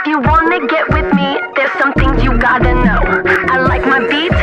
If you wanna get with me, there's some things you gotta know. I like my beats